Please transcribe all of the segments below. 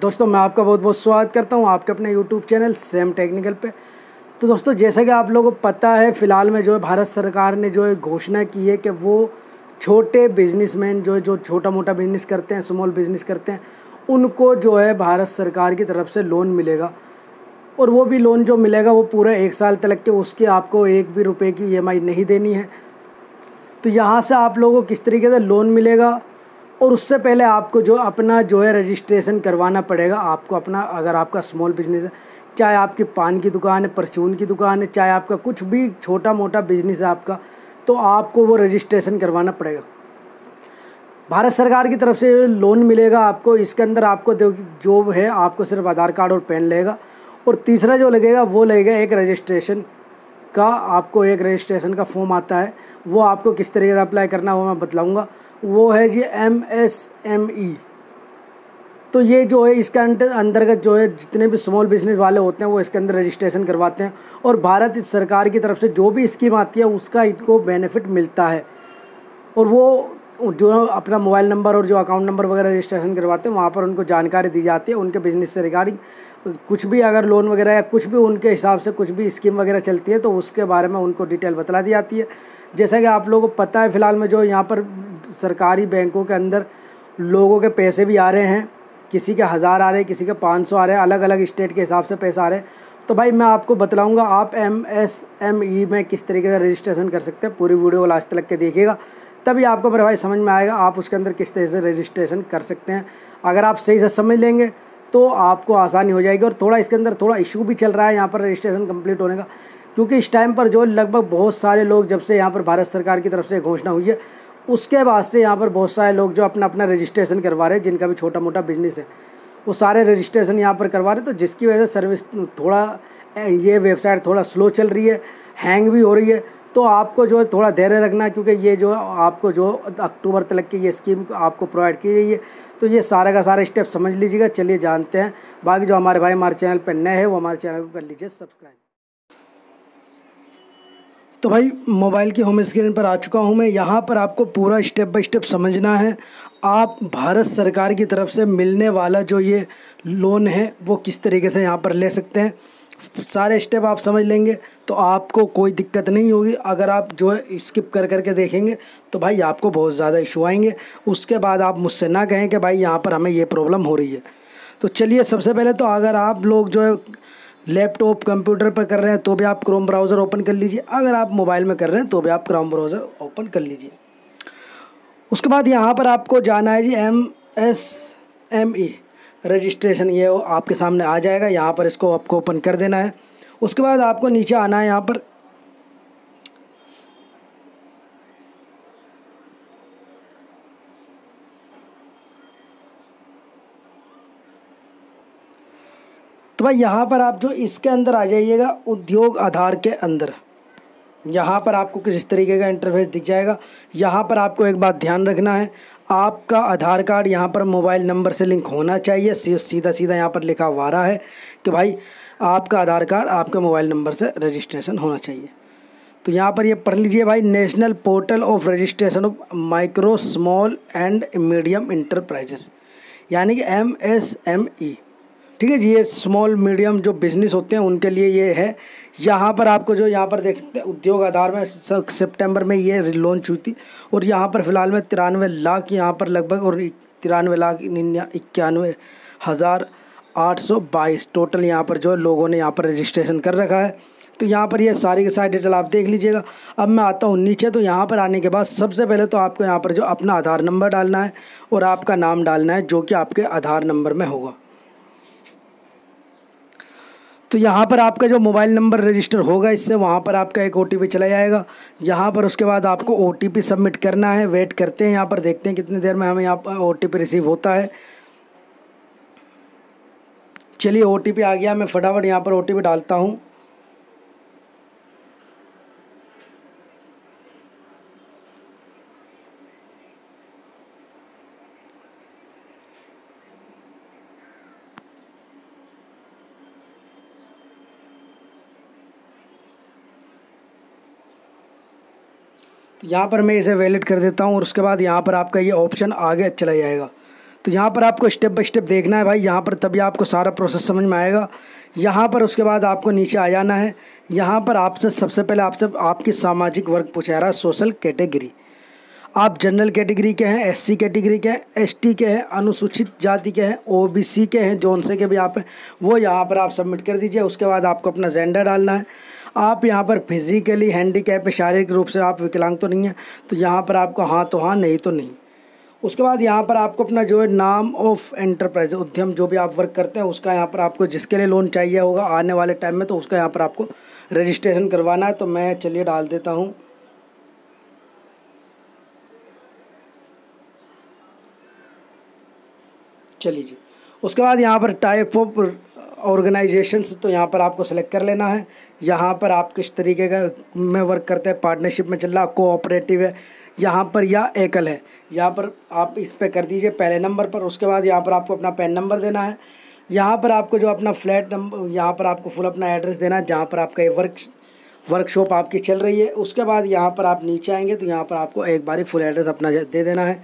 दोस्तों, मैं आपका बहुत बहुत स्वागत करता हूँ आपके अपने यूट्यूब चैनल सेम टेक्निकल पे। तो दोस्तों, जैसा कि आप लोगों को पता है, फ़िलहाल में जो है भारत सरकार ने जो है घोषणा की है कि वो छोटे बिजनेसमैन जो है, जो छोटा मोटा बिज़नेस करते हैं स्मॉल बिज़नेस करते हैं, उनको जो है भारत सरकार की तरफ़ से लोन मिलेगा। और वो भी लोन जो मिलेगा, वो पूरा एक साल तक के, उसके आपको एक भी रुपये की ईएमआई नहीं देनी है। तो यहाँ से आप लोगों को किस तरीके से लोन मिलेगा? और उससे पहले आपको जो अपना जो है रजिस्ट्रेशन करवाना पड़ेगा, आपको अपना, अगर आपका स्मॉल बिज़नेस है, चाहे आपकी पान की दुकान है, परचून की दुकान है, चाहे आपका कुछ भी छोटा मोटा बिज़नेस है आपका तो आपको वो रजिस्ट्रेशन करवाना पड़ेगा। भारत सरकार की तरफ़ से लोन मिलेगा आपको, इसके अंदर आपको जो है आपको सिर्फ़ आधार कार्ड और पैन लगेगा, और तीसरा जो लगेगा, वो लगेगा एक रजिस्ट्रेशन का, आपको एक रजिस्ट्रेशन का फॉर्म आता है, वो आपको किस तरीके से अप्लाई करना है वो मैं बतलाऊँगा वो है जी एम एस एम ई तो ये जो है, इसके अंतर्गत जो है, जितने भी स्मॉल बिज़नेस वाले होते हैं, वो इसके अंदर रजिस्ट्रेशन करवाते हैं। और भारत सरकार की तरफ़ से जो भी स्कीम आती है, उसका इनको बेनिफिट मिलता है। और वो जो अपना मोबाइल नंबर और जो अकाउंट नंबर वगैरह रजिस्ट्रेशन करवाते हैं, वहाँ पर उनको जानकारी दी जाती है, उनके बिज़नेस से रिगार्डिंग कुछ भी अगर लोन वगैरह या कुछ भी उनके हिसाब से कुछ भी स्कीम वगैरह चलती है तो उसके बारे में उनको डिटेल बतला दी जाती है। जैसा कि आप लोगों को पता है, फ़िलहाल में जो यहाँ पर सरकारी बैंकों के अंदर लोगों के पैसे भी आ रहे हैं, किसी के हज़ार आ रहे हैं, किसी के पाँच सौ आ रहे हैं अलग अलग स्टेट के हिसाब से पैसा आ रहे हैं। तो भाई मैं आपको बतलाऊँगा, आप एम एस एम ई में किस तरीके से रजिस्ट्रेशन कर सकते हैं, पूरी वीडियो लास्ट तक के देखिएगा, तभी आपको मेरे भाई समझ में आएगा आप उसके अंदर किस तरह से रजिस्ट्रेशन कर सकते हैं। अगर आप सही से समझ लेंगे तो आपको आसानी हो जाएगी और थोड़ा इसके अंदर थोड़ा इशू भी चल रहा है यहाँ पर रजिस्ट्रेशन कंप्लीट होने का, क्योंकि इस टाइम पर जो लगभग बहुत सारे लोग जब से यहाँ पर भारत सरकार की तरफ़ से घोषणा हुई है उसके बाद से यहाँ पर बहुत सारे लोग जो अपना अपना रजिस्ट्रेशन करवा रहे हैं, जिनका भी छोटा मोटा बिज़नेस है, वो सारे रजिस्ट्रेशन यहाँ पर करवा रहे हैं। तो जिसकी वजह से सर्विस थोड़ा, ये वेबसाइट थोड़ा स्लो चल रही है हैंग भी हो रही है। तो आपको जो है थोड़ा धैर्य रखना, क्योंकि ये जो है आपको जो अक्टूबर तक की ये स्कीम आपको प्रोवाइड की गई है। तो ये सारा का सारा स्टेप समझ लीजिएगा, चलिए जानते हैं। बाकी जो हमारे भाई हमारे चैनल पर नए हैं, वो हमारे चैनल को कर लीजिए सब्सक्राइब तो भाई, मोबाइल की होम स्क्रीन पर आ चुका हूँ मैं। यहाँ पर आपको पूरा स्टेप बाय स्टेप समझना है। आप भारत सरकार की तरफ़ से मिलने वाला जो ये लोन है, वो किस तरीके से यहाँ पर ले सकते हैं? सारे स्टेप आप समझ लेंगे तो आपको कोई दिक्कत नहीं होगी। अगर आप जो है, स्किप कर करके देखेंगे तो भाई आपको बहुत ज़्यादा इशू आएँगे। उसके बाद आप मुझसे ना कहें कि भाई, यहाँ पर हमें ये प्रॉब्लम हो रही है। तो चलिए, सबसे पहले तो अगर आप लोग जो है लैपटॉप, कंप्यूटर पर कर रहे हैं तो भी आप क्रोम ब्राउज़र ओपन कर लीजिए। अगर आप मोबाइल में कर रहे हैं तो भी आप क्रोम ब्राउज़र ओपन कर लीजिए। उसके बाद यहाँ पर आपको जाना है जी M S M E registration ये आपके सामने आ जाएगा। यहाँ पर इसको आपको ओपन कर देना है। उसके बाद आपको नीचे आना है यहाँ पर तो भाई यहाँ पर आप जो इसके अंदर आ जाइएगा उद्योग आधार के अंदर। यहाँ पर आपको किस तरीके का इंटरफेस दिख जाएगा? यहाँ पर आपको एक बात ध्यान रखना है, आपका आधार कार्ड यहाँ पर मोबाइल नंबर से लिंक होना चाहिए। सिर्फ़ सीधा सीधा यहाँ पर लिखा हुआ रहा है कि भाई आपका आधार कार्ड आपके मोबाइल नंबर से रजिस्ट्रेशन होना चाहिए। तो यहाँ पर ये पढ़ लीजिए भाई national portal of registration of micro small and medium enterprises यानी कि एम एस एम ई ठीक है जी, ये स्मॉल मीडियम जो बिज़नेस होते हैं, उनके लिए ये है। यहाँ पर आपको जो, यहाँ पर देख सकते हैं, उद्योग आधार में सितंबर में ये लॉन्च हुई थी। और यहाँ पर फ़िलहाल में तिरानवे लाख यहाँ पर लगभग, और तिरानवे लाख इक्यानवे हज़ार आठ सौ बाईस टोटल यहाँ पर जो है लोगों ने यहाँ पर रजिस्ट्रेशन कर रखा है। तो यहाँ पर ये सारी की सारी डिटेल आप देख लीजिएगा। अब मैं आता हूँ नीचे तो यहाँ पर आने के बाद सबसे पहले तो आपको यहाँ पर जो अपना आधार नंबर डालना है, और आपका नाम डालना है, जो कि आपके आधार नंबर में होगा। तो यहाँ पर आपका जो मोबाइल नंबर रजिस्टर होगा, इससे वहाँ पर आपका एक ओटीपी चला जाएगा। यहाँ पर उसके बाद आपको ओटीपी सबमिट करना है। वेट करते हैं यहाँ पर, देखते हैं कितनी देर में हमें यहाँ पर ओटीपी रिसीव होता है। चलिए ओटीपी आ गया, मैं फटाफट यहाँ पर ओटीपी डालता हूँ। यहाँ पर मैं इसे वैलिड कर देता हूँ और उसके बाद यहाँ पर आपका ये ऑप्शन आगे चला जाएगा। तो यहाँ पर आपको स्टेप बाय स्टेप देखना है भाई, यहाँ पर तभी आपको सारा प्रोसेस समझ में आएगा। यहाँ पर उसके बाद आपको नीचे आ जाना है। यहाँ पर आपसे सबसे पहले आपसे आपकी सामाजिक वर्ग पूछा रहा है सोशल कैटेगरी आप जनरल कैटेगरी के हैं एससी कैटेगरी के हैं एसटी के हैं, अनुसूचित जाति के हैं ओबीसी के हैं जोन से के भी आप हैं, वो यहाँ पर आप सबमिट कर दीजिए। उसके बाद आपको अपना जेंडर डालना है। आप यहाँ पर फिजिकली हैंडीकैप शारीरिक रूप से आप विकलांग तो नहीं हैं तो यहाँ पर आपको हाँ तो हाँ नहीं तो नहीं। उसके बाद यहाँ पर आपको अपना जो है नाम ऑफ़ एंटरप्राइज उद्यम जो भी आप वर्क करते हैं, उसका यहाँ पर आपको जिसके लिए लोन चाहिए होगा, आने वाले टाइम में तो उसका यहाँ पर आपको रजिस्ट्रेशन करवाना है। तो मैं चलिए डाल देता हूँ। चलिए जी। उसके बाद यहाँ पर टाइप ऑफ़ ऑर्गेनाइजेशन तो यहाँ पर आपको सेलेक्ट कर लेना है। यहाँ पर आप किस तरीके का में वर्क करते हैं? पार्टनरशिप में चल रहा कोऑपरेटिव है। यहाँ पर या एकल है। यहाँ पर आप इस पर कर दीजिए पहले नंबर पर, उसके बाद यहाँ पर आपको अपना पैन नंबर देना है। यहाँ पर आपको जो अपना फ्लैट नंबर यहाँ पर आपको फुल अपना एड्रेस देना है, जहाँ पर आपका ये वर्क वर्कशॉप आपकी चल रही है। उसके बाद यहाँ पर आप नीचे आएँगे तो यहाँ पर आपको एक बारी फुल एड्रेस अपना दे देना है।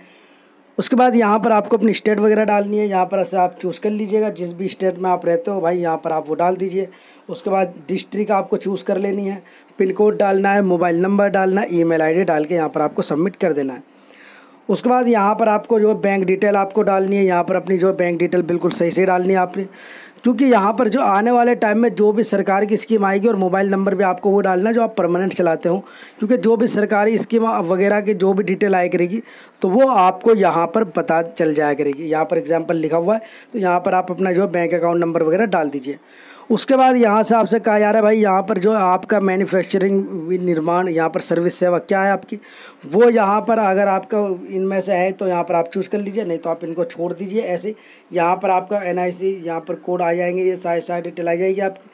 उसके बाद यहाँ पर आपको अपनी स्टेट वगैरह डालनी है। यहाँ पर ऐसे आप चूज़ कर लीजिएगा। जिस भी स्टेट में आप रहते हो भाई, यहाँ पर आप वो डाल दीजिए। उसके बाद डिस्ट्रिक्ट आपको चूज़ कर लेनी है। पिन कोड डालना है मोबाइल नंबर डालना है ईमेल आईडी डाल के यहाँ पर आपको सबमिट कर देना है। उसके बाद यहाँ पर आपको जो बैंक डिटेल आपको डालनी है, यहाँ पर अपनी जो बैंक डिटेल बिल्कुल सही से डालनी है आपने। क्योंकि यहाँ पर जो आने वाले टाइम में जो भी सरकार की स्कीम आएगी और मोबाइल नंबर भी आपको वो डालना जो आप परमानेंट चलाते हो। क्योंकि जो भी सरकारी स्कीम वगैरह की जो भी डिटेल आया करेगी तो वो आपको यहाँ पर पता चल जाया करेगी। यहाँ पर एग्ज़ाम्पल लिखा हुआ है तो यहाँ पर आप अपना जो बैंक अकाउंट नंबर वगैरह डाल दीजिए। उसके बाद यहाँ से आपसे कहा जा रहा है, भाई, यहाँ पर जो आपका मैन्युफैक्चरिंग निर्माण, यहाँ पर सर्विस सेवा क्या है आपकी? वो यहाँ पर अगर आपका इनमें से है तो यहाँ पर आप चूज़ कर लीजिए, नहीं तो आप इनको छोड़ दीजिए ऐसे। यहाँ पर आपका एन आई सी यहाँ पर कोड आ जाएँगे, ये सारी सारी डिटेल आ जाएगी आपकी।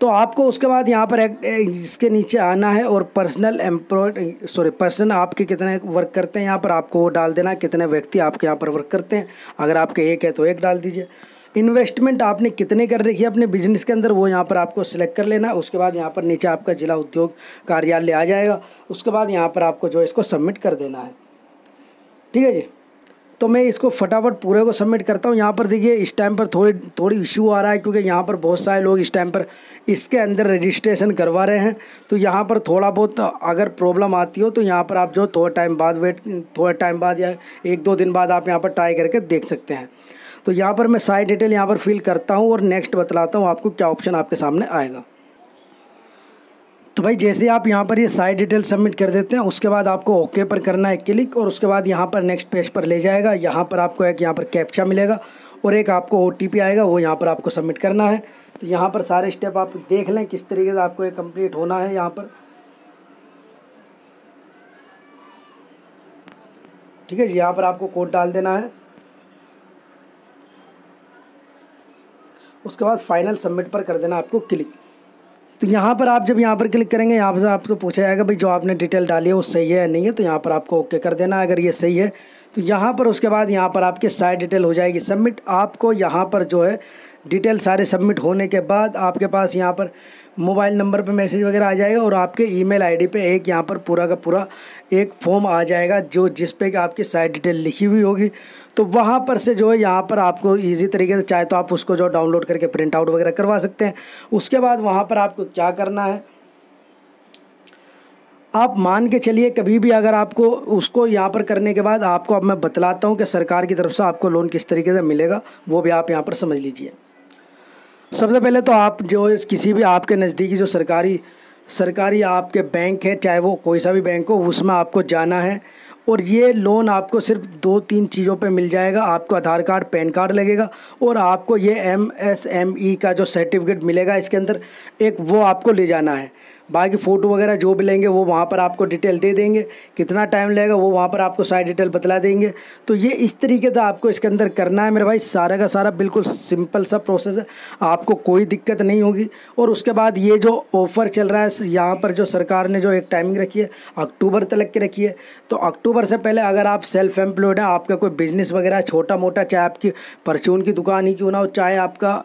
तो आपको उसके बाद यहाँ पर एक इसके नीचे आना है और पर्सनल एम्प्लॉय सॉरी पर्सन आपके कितने वर्क करते हैं, यहाँ पर आपको वो डाल देना, कितने व्यक्ति आपके यहाँ पर वर्क करते हैं। अगर आपके एक है तो एक डाल दीजिए। इन्वेस्टमेंट आपने कितने कर रखी है अपने बिज़नेस के अंदर, वो यहाँ पर आपको सिलेक्ट कर लेना है। उसके बाद यहाँ पर नीचे आपका जिला उद्योग कार्यालय आ जाएगा। उसके बाद यहाँ पर आपको जो इसको सबमिट कर देना है। ठीक है जी? तो मैं इसको फटाफट पूरे को सबमिट करता हूँ। यहाँ पर देखिए, इस टाइम पर थोड़ी थोड़ी इशू आ रहा है क्योंकि यहाँ पर बहुत सारे लोग इस टाइम पर इसके अंदर रजिस्ट्रेशन करवा रहे हैं। तो यहाँ पर थोड़ा बहुत अगर प्रॉब्लम आती हो तो यहाँ पर आप जो थोड़ा टाइम बाद वेट थोड़ा टाइम बाद या एक दो दिन बाद आप यहाँ पर ट्राई करके देख सकते हैं। तो यहाँ पर मैं सारी डिटेल यहाँ पर फिल करता हूँ और नेक्स्ट बतलाता हूँ आपको क्या ऑप्शन आपके सामने आएगा। तो भाई जैसे आप यहाँ पर ये सारी डिटेल सबमिट कर देते हैं, उसके बाद आपको ओके पर करना है क्लिक और उसके बाद यहाँ पर नेक्स्ट पेज पर ले जाएगा। यहाँ पर आपको एक यहाँ पर कैप्चा मिलेगा और एक आपको ओटीपी आएगा, वो यहाँ पर आपको सबमिट करना है। तो यहाँ पर सारे स्टेप आप देख लें किस तरीके से आपको ये कंप्लीट होना है यहाँ पर। ठीक है जी, यहाँ पर आपको कोड डाल देना है। उसके बाद फाइनल सबमिट पर कर देना आपको क्लिक तो यहाँ पर आप जब यहाँ पर क्लिक करेंगे, यहाँ पर आपको पूछा जाएगा, भाई जो आपने डिटेल डाली है, वो सही है या नहीं है? तो यहाँ पर आपको ओके कर देना, अगर ये सही है। तो यहाँ पर उसके बाद यहाँ पर आपके सारी डिटेल हो जाएगी सबमिट आपको यहाँ पर जो है डिटेल सारे सबमिट होने के बाद आपके पास यहाँ पर मोबाइल नंबर पे मैसेज वगैरह आ जाएगा और आपके ईमेल आईडी पे एक यहाँ पर पूरा का पूरा एक फॉर्म आ जाएगा, जो जिस पे कि आपकी सारी डिटेल लिखी हुई होगी। तो वहाँ पर से जो है, यहाँ पर आपको इजी तरीके से चाहे तो आप उसको जो डाउनलोड करके प्रिंट आउट वगैरह करवा सकते हैं। उसके बाद वहाँ पर आपको क्या करना है? आप मान के चलिए, कभी भी अगर आपको उसको यहाँ पर करने के बाद आपको अब मैं बतलाता हूँ कि सरकार की तरफ़ से आपको लोन किस तरीके से मिलेगा, वो भी आप यहाँ पर समझ लीजिए। सबसे पहले तो आप जो किसी भी आपके नज़दीकी जो सरकारी सरकारी आपके बैंक है, चाहे वो कोई सा भी बैंक हो, उसमें आपको जाना है। और ये लोन आपको सिर्फ़ दो तीन चीज़ों पे मिल जाएगा। आपको आधार कार्ड, पैन कार्ड लगेगा और आपको ये एम एस एम ई का जो सर्टिफिकेट मिलेगा, इसके अंदर एक वो आपको ले जाना है। बाकी फ़ोटो वगैरह जो भी लेंगे वो वहाँ पर आपको डिटेल दे देंगे। कितना टाइम लगेगा वो वहाँ पर आपको सारी डिटेल बतला देंगे। तो ये इस तरीके से आपको इसके अंदर करना है मेरे भाई। सारा का सारा बिल्कुल सिंपल सा प्रोसेस है। आपको कोई दिक्कत नहीं होगी। और उसके बाद ये जो ऑफ़र चल रहा है यहाँ पर जो सरकार ने जो एक टाइमिंग रखी है, अक्टूबर तक की रखी है। तो अक्टूबर से पहले अगर आप सेल्फ एम्प्लॉयड हैं, आपका कोई बिज़नेस वगैरह छोटा मोटा चाहे आपकी परचून की दुकान ही क्यों ना हो, चाहे आपका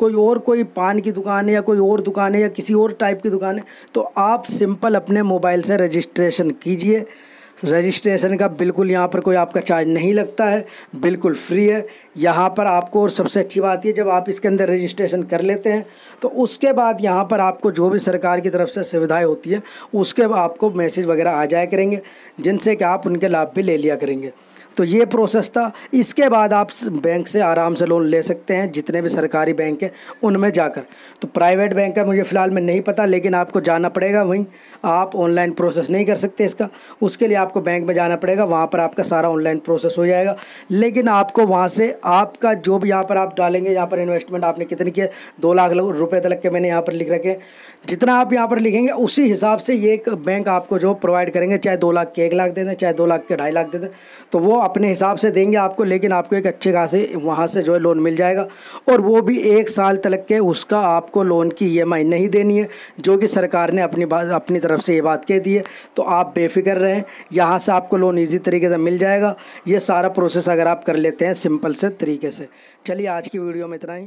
कोई और कोई पान की दुकान है या कोई और दुकान है या किसी और टाइप की दुकान है तो आप सिंपल अपने मोबाइल से रजिस्ट्रेशन कीजिए। रजिस्ट्रेशन का बिल्कुल यहाँ पर कोई आपका चार्ज नहीं लगता है, बिल्कुल फ्री है। यहाँ पर आपको और सबसे अच्छी बात ये, जब आप इसके अंदर रजिस्ट्रेशन कर लेते हैं तो उसके बाद यहाँ पर आपको जो भी सरकार की तरफ़ से सुविधाएँ होती है, उसके आपको मैसेज वगैरह आ जाया करेंगे, जिनसे कि आप उनके लाभ भी ले लिया करेंगे। तो ये प्रोसेस था। इसके बाद आप बैंक से आराम से लोन ले सकते हैं, जितने भी सरकारी बैंक हैं, उनमें जाकर। तो प्राइवेट बैंक का मुझे फ़िलहाल में नहीं पता, लेकिन आपको जाना पड़ेगा वहीं। आप ऑनलाइन प्रोसेस नहीं कर सकते इसका। उसके लिए आपको बैंक में जाना पड़ेगा, वहाँ पर आपका सारा ऑनलाइन प्रोसेस हो जाएगा। लेकिन आपको वहाँ से, आपका जो भी यहाँ पर आप डालेंगे, यहाँ पर इन्वेस्टमेंट आपने कितनी की दो लाख रुपये तक के मैंने यहाँ पर लिख रखे जितना आप यहाँ पर लिखेंगे, उसी हिसाब से ये बैंक आपको जो प्रोवाइड करेंगे, चाहे दो लाख के एक लाख दे दें, चाहे दो लाख के ढाई लाख दे दें तो वो अपने हिसाब से देंगे आपको, लेकिन आपको एक अच्छे खासे वहाँ से जो है लोन मिल जाएगा। और वो भी एक साल तक के उसका आपको लोन की ईएमआई नहीं देनी है, जो कि सरकार ने अपनी बात, अपनी तरफ़ से ये बात कह दी है। तो आप बेफिक्र रहें, यहाँ से आपको लोन ईजी तरीके से मिल जाएगा। ये सारा प्रोसेस अगर आप कर लेते हैं सिंपल से तरीके से। चलिए आज की वीडियो में इतना ही।